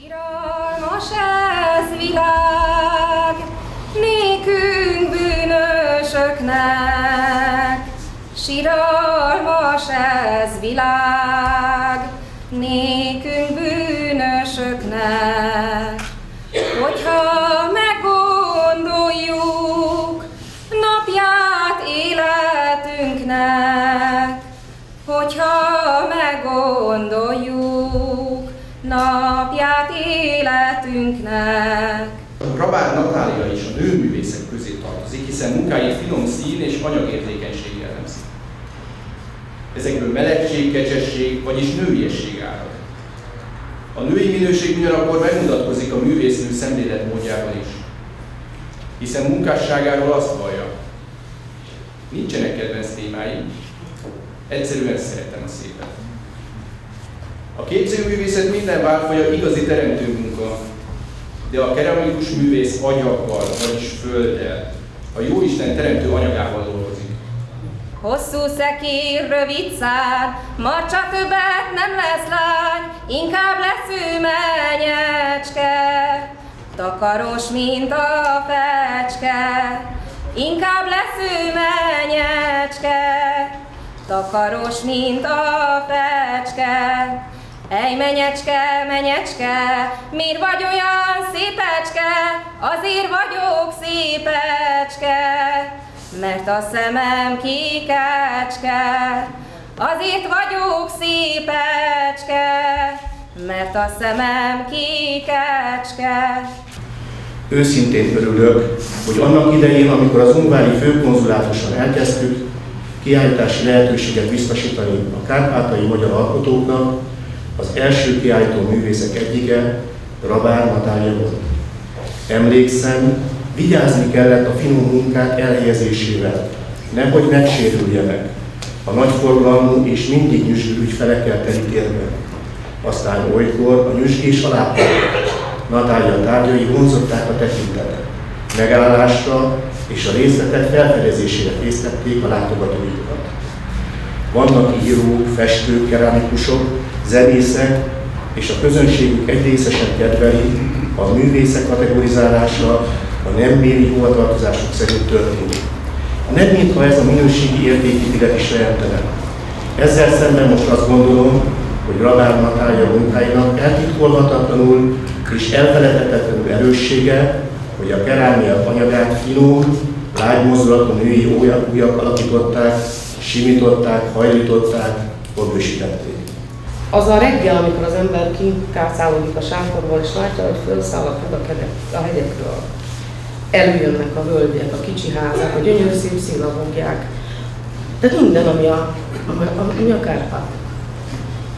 Siralmas ez világ, nékünk bűnösöknek. Siralmas ez világ, nékünk bűnösöknek. Napját életünknek. Rabár Natália is a nőművészek közé tartozik, hiszen munkáit finom szín és anyagérzékenység jellemzi. Ezekből melegség, kecsesség, vagyis nőiesség árad. A női minőség ugyanakkor megmutatkozik a művésznő szemléletmódjában is, hiszen munkásságáról azt vallja. Nincsenek kedvenc témáim, egyszerűen szeretem a szépet. A képzőművészet minden válfaja igazi teremtő munka, de a keramikus művész agyakkal, vagyis földdel, a Jóisten teremtő anyagával dolgozik. Hosszú szekér, rövid szár, marcsa többet nem lesz lány, inkább lesz ő menyecske. Takaros, mint a fecske, inkább lesz ő menyecske. Takaros, mint a fecske. Ej, menyecske, menyecske, miért vagy olyan szépecske? Azért vagyok szépecske, mert a szemem kikecske. Azért vagyok szépecske, mert a szemem kikecske. Őszintén örülök, hogy annak idején, amikor az ungvári főkonzulátuson elkezdtük, kiállítási lehetőséget biztosítani a kárpátai magyar alkotóknak, az első kiállító művészek egyike Rabár Natália volt. Emlékszem, vigyázni kellett a finom munkák elhelyezésével, nehogy megsérüljenek a nagyforgalmú és mindig nyüzsgő ügyfelekkel teli térben. Aztán olykor a nyüzsgés alá Natália tárgyai vonzották a tekintetet. Megállásra és a részletek felfedezésére készítették a látogatóikat. Vannak írók, festők, keramikusok, zenészek, és a közönségük egy részesen kedveli, a művészek kategorizálása a nembéli hovatartozásuk szerint történik. Nem mintha ez a minőségi értékítélet is jelentene. Ezzel szemben most azt gondolom, hogy Rabár Natália munkáinak eltitkolhatatlanul és elfeledhetetlenül erőssége, hogy a kerámia anyagát finom, lágy mozdulatú női ujjak alakították, simították, hajlították, odősítették. Az a reggel, amikor az ember kikászálódik a sátorból, és látja, hogy felszáll a kedek, a hegyekről, előjönnek a völgyek, a kicsi házak, a gyönyörű szép színavogják, tehát minden, ami a, ami, a Kárpát.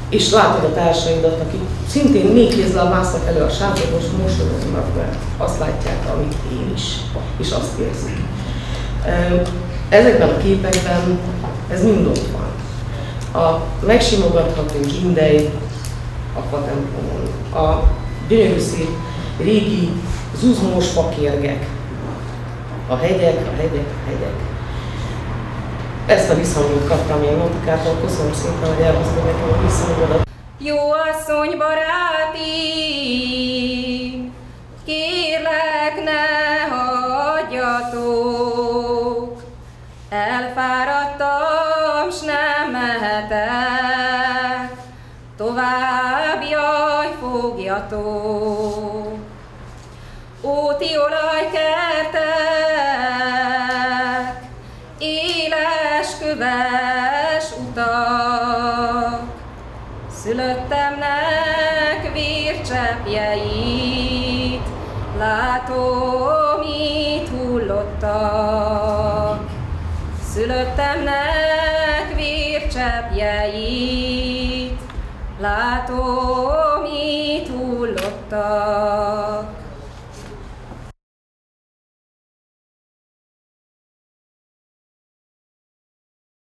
És látod a társaidat, akik szintén még kézzel másznak elő a sátorból, és mosolyognak, mert azt látják, amit én is, és azt érzik. Ezekben a képekben ez mind ott van. A megsimogatható zsindej akvatempomon, a gyönyörű szép régi zuzmós fakérgek, a hegyek, a hegyek, a hegyek. Ezt a visszhangot kaptam én Motikától, köszönöm szépen, hogy elhoztad nekem a visszhangodat. Jó asszony baráti, s nem mehetek, tovább jaj, fogjatok. Óti olajkertek, éles köves utak, szülöttemnek vércseppjeit, látom, itt hullottak. Szülöttemnek vércseppjeit, látom, itt hullottak.